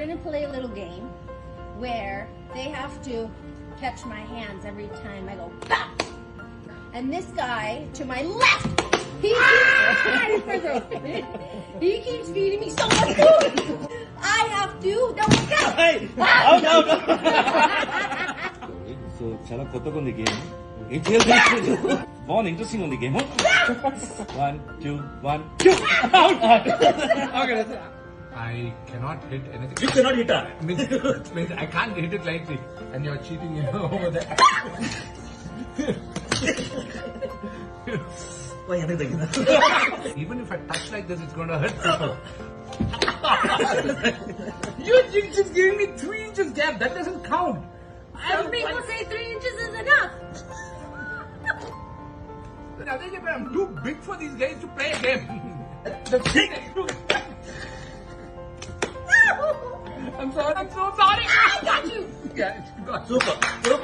going to play a little game where they have to catch my hands every time I go back. And this guy to my left, he keeps, ah! he keeps feeding me so much food. I have to Don't go. Hey, ah! oh no, no. so, Chala Kotok on the game. It feels like born interesting on the game. Huh? one, two, one, two. okay, that's it. I cannot hit anything. You cannot hit her. Means, means I can't hit it lightly. And you're cheating you know, over there. Anything? Even if I touch like this, it's going to hurt people. you, you just gave me three inches gap. That doesn't count. I Some people one... say three inches is enough. Now, I'm too big for these guys to play a game. The thing I'm sorry. I'm so sorry. I got you. Yeah, it's Super. Super.